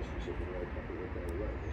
relationship with the right company with the right relationship.